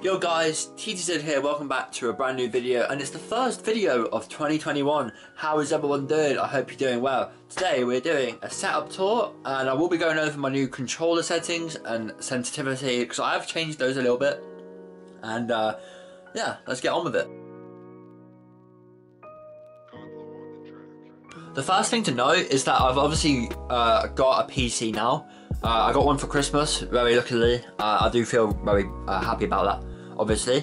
Yo guys, TTZ here, welcome back to a brand new video and it's the first video of 2021. How is everyone doing? I hope you're doing well. Today we're doing a setup tour and I will be going over my new controller settings and sensitivity because I have changed those a little bit. And uh, yeah, let's get on with it. The first thing to note is that I've obviously uh, got a PC now. Uh, I got one for Christmas, very luckily. Uh, I do feel very uh, happy about that obviously.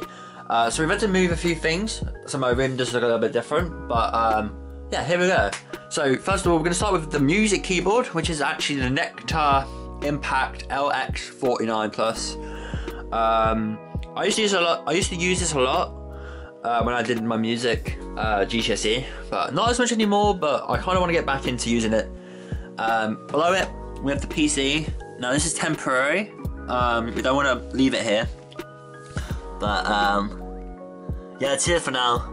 Uh, so we've had to move a few things, so my room does look a little bit different, but um, yeah, here we go. So first of all, we're going to start with the music keyboard, which is actually the Nektar Impact LX49 Plus. Um, I used to use a lot. I used to use this a lot uh, when I did my music uh, GCSE, but not as much anymore. But I kind of want to get back into using it. Um, below it, we have the PC. Now this is temporary. Um, we don't want to leave it here but um, yeah, it's here for now.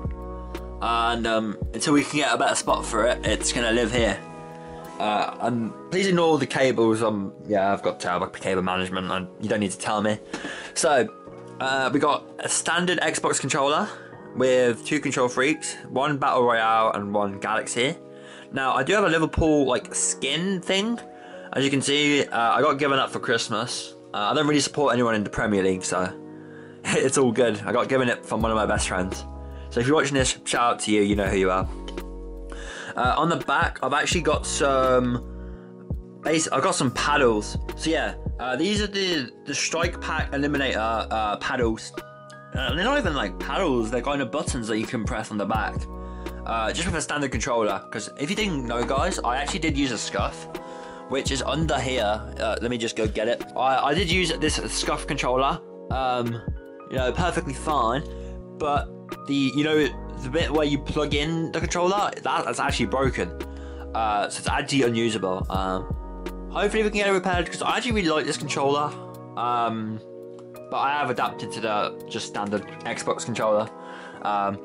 And um, until we can get a better spot for it, it's gonna live here. Uh, and please ignore the cables. Um, yeah, I've got to cable management, and you don't need to tell me. So, uh, we got a standard Xbox controller with two KontrolFreeks, one Battle Royale and one Galaxy. Now, I do have a Liverpool like skin thing. As you can see, uh, I got given up for Christmas. Uh, I don't really support anyone in the Premier League, so it's all good. I got given it from one of my best friends. So if you're watching this, shout out to you. You know who you are. Uh, on the back, I've actually got some. I've got some paddles. So yeah, uh, these are the the Strike Pack Eliminator uh, paddles. Uh, they're not even like paddles. They're kind of buttons that you can press on the back. Uh, just with a standard controller. Because if you didn't know, guys, I actually did use a SCUF, which is under here. Uh, let me just go get it. I, I did use this SCUF controller. Um, you know, perfectly fine. But the, you know, the bit where you plug in the controller, that, that's actually broken. Uh, so it's actually unusable. Um, hopefully we can get it repaired because I actually really like this controller. Um, but I have adapted to the just standard Xbox controller. Um,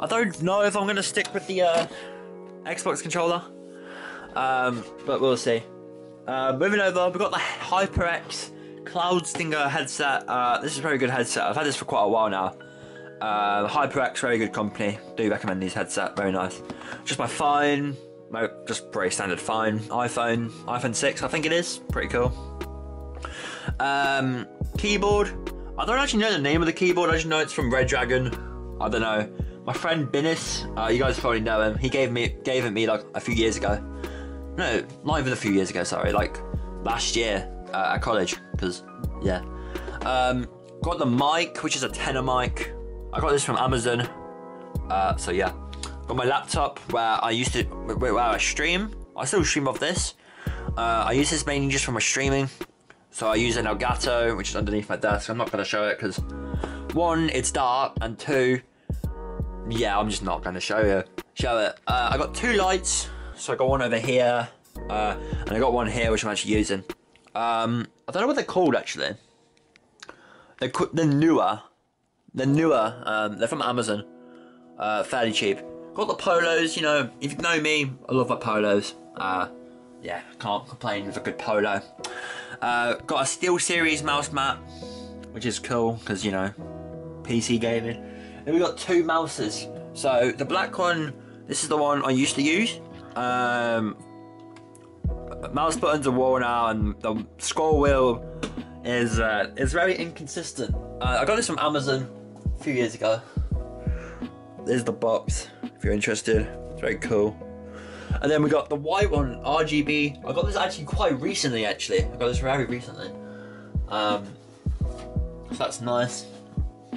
I don't know if I'm going to stick with the uh, Xbox controller. Um, but we'll see. Uh, moving over, we've got the HyperX Cloud Stinger headset. Uh, this is a very good headset. I've had this for quite a while now. Uh, HyperX, very good company. Do recommend these headset. Very nice. Just my phone. My, just pretty standard phone. iPhone. iPhone 6, I think it is. Pretty cool. Um, keyboard. I don't actually know the name of the keyboard. I just know it's from Redragon. I don't know. My friend Binnis, uh, you guys probably know him. He gave me gave it me like a few years ago. No, not even a few years ago. Sorry, like last year uh, at college because yeah. Um, got the mic, which is a TONOR mic. I got this from Amazon. Uh, so yeah, got my laptop where I used to where I stream. I still stream off this. Uh, I use this mainly just for my streaming. So I use an Elgato, which is underneath my desk. I'm not going to show it because one, it's dark, and two, yeah, I'm just not going to show you show it. Uh, I got two lights, so I got one over here, uh, and I got one here which I'm actually using. Um, I don't know what they're called actually. They're they're newer. They're newer. Um, they're from Amazon. Uh, fairly cheap. Got the polos. You know, if you know me, I love my polos. Uh, yeah, can't complain with a good polo. Uh, got a SteelSeries mouse mat, which is cool because you know, PC gaming. Then we got two mouses. So the black one, this is the one I used to use. Um, mouse buttons are worn out and the scroll wheel is uh, is very inconsistent. Uh, I got this from Amazon a few years ago. There's the box if you're interested. It's very cool. And then we got the white one, RGB. I got this actually quite recently. Actually, I got this very recently. Um, so that's nice.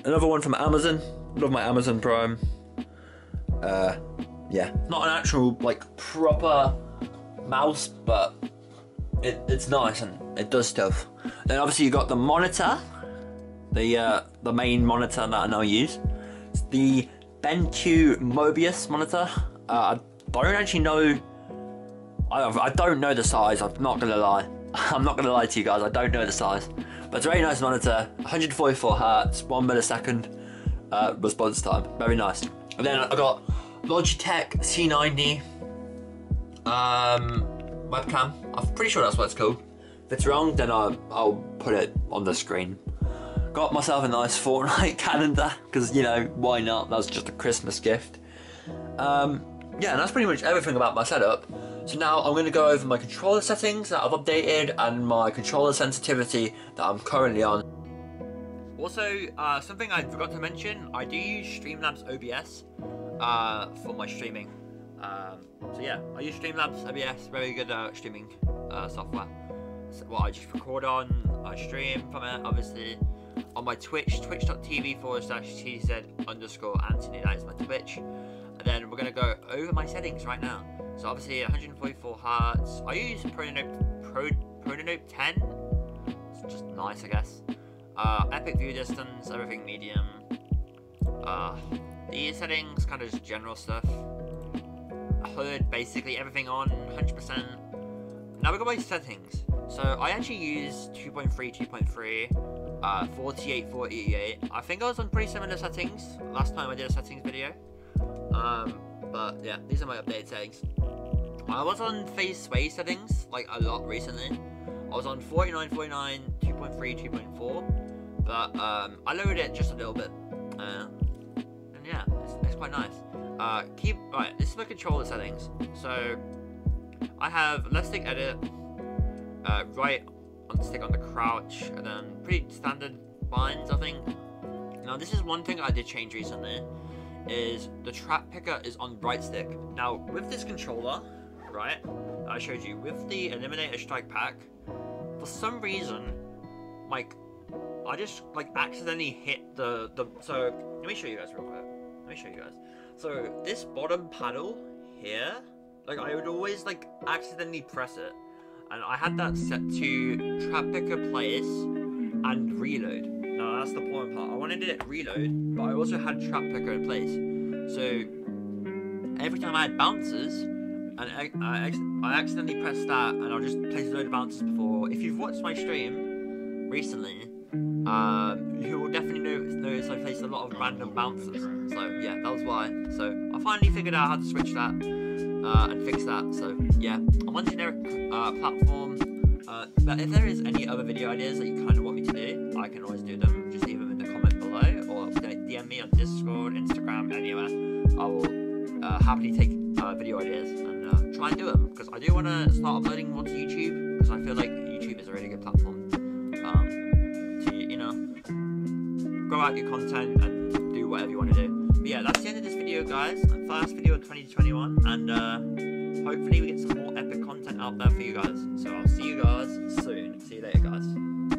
Another one from Amazon. Love my Amazon Prime. Uh, yeah, not an actual like proper mouse, but it, it's nice and it does stuff. Then obviously you got the monitor, the uh, the main monitor that I now use. It's the BenQ MOBIUZ monitor. Uh, I don't actually know. I, I don't know the size. I'm not gonna lie. I'm not gonna lie to you guys. I don't know the size, but it's a very nice monitor. 144 hertz, one millisecond uh, response time. Very nice. And then I got Logitech C90 um, webcam. I'm pretty sure that's what it's called. If it's wrong, then I'll, I'll put it on the screen. got myself a nice Fortnite calendar because you know why not? That was just a Christmas gift. Um, yeah, and that's pretty much everything about my setup. So now I'm going to go over my controller settings that I've updated and my controller sensitivity that I'm currently on. Also, uh, something I forgot to mention, I do use Streamlabs OBS uh, for my streaming. Um, so yeah, I use Streamlabs OBS, very good uh, streaming uh, software. So, what I just record on, I stream from it, obviously. On my Twitch, twitch.tv forward slash tz underscore Anthony, that is my Twitch. And then we're going to go over my settings right now. So obviously 144 hertz. I use Protanope, Pro, Protanope 10. It's just nice, I guess. Uh, epic view distance, everything medium. Uh, these settings, kind of just general stuff. HUD, basically everything on, 100%. Now we got my settings. So I actually use 2.3, 2.3, uh, 48, 48. I think I was on pretty similar settings last time I did a settings video. Um, but yeah, these are my updated settings. I was on FaZe Sway settings like a lot recently. I was on 49, 49, 2.3, 2.4, but um, I lowered it just a little bit. Uh, yeah, it's, it's quite nice. Uh, keep right. This is my controller settings. So I have left stick edit, uh, right on stick on the crouch, and then pretty standard binds. I think. Now this is one thing I did change recently is the trap picker is on right stick. Now, with this controller, right, I showed you, with the Eliminator Strike Pack, for some reason, like, I just, like, accidentally hit the, the, so, let me show you guys real quick. Let me show you guys. So, this bottom paddle here, like, I would always, like, accidentally press it. And I had that set to trap picker place and reload. Now that's the important part. I wanted it reload, but I also had trap picker in place. So every time I had bounces, and I, I, I accidentally pressed that, and I'll just place a load of bounces before. If you've watched my stream recently, um, you will definitely notice, I placed a lot of random bounces. So yeah, that was why. So I finally figured out how to switch that uh, and fix that. So yeah, I'm on generic uh, platform. Uh, but if there is any other video ideas that you kind of want me to do, I can always do them. Just leave them in the comment below, or DM me on Discord, Instagram, anywhere. I will uh, happily take uh, video ideas and uh, try and do them because I do want to start uploading more to YouTube because I feel like YouTube is a really good platform grow out your content and do whatever you want to do. But yeah, that's the end of this video, guys. First video of 2021, and uh, hopefully we get some more epic content out there for you guys. So I'll see you guys soon. See you later, guys.